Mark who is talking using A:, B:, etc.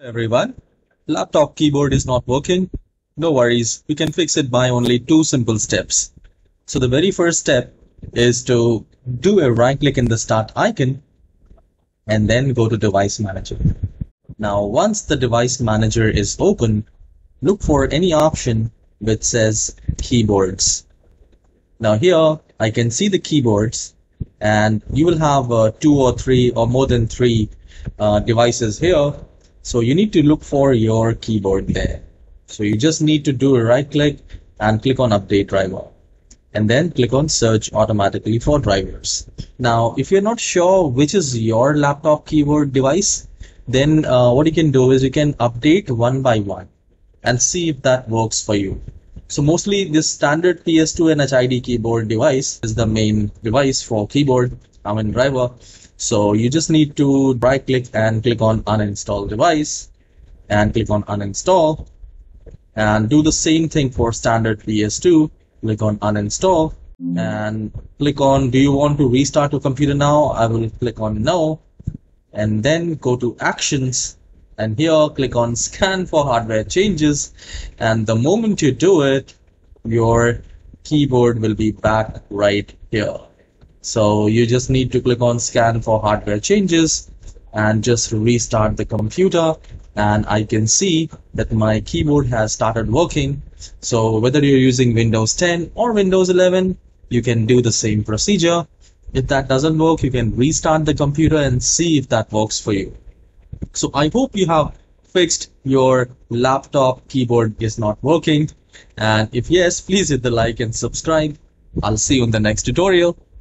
A: everyone. Laptop keyboard is not working. No worries, we can fix it by only two simple steps. So the very first step is to do a right click in the start icon and then go to device manager. Now once the device manager is open, look for any option which says keyboards. Now here I can see the keyboards and you will have uh, two or three or more than three uh, devices here so you need to look for your keyboard there. So you just need to do a right click and click on update driver and then click on search automatically for drivers. Now, if you're not sure which is your laptop keyboard device, then uh, what you can do is you can update one by one and see if that works for you. So mostly this standard PS2 and HID keyboard device is the main device for keyboard, I driver. So you just need to right click and click on uninstall device and click on uninstall and do the same thing for standard PS2. Click on uninstall and click on do you want to restart your computer now? I will click on no and then go to actions and here click on scan for hardware changes and the moment you do it your keyboard will be back right here so you just need to click on scan for hardware changes and just restart the computer and I can see that my keyboard has started working. So whether you're using Windows 10 or Windows 11, you can do the same procedure. If that doesn't work, you can restart the computer and see if that works for you. So I hope you have fixed your laptop keyboard is not working. And if yes, please hit the like and subscribe. I'll see you in the next tutorial.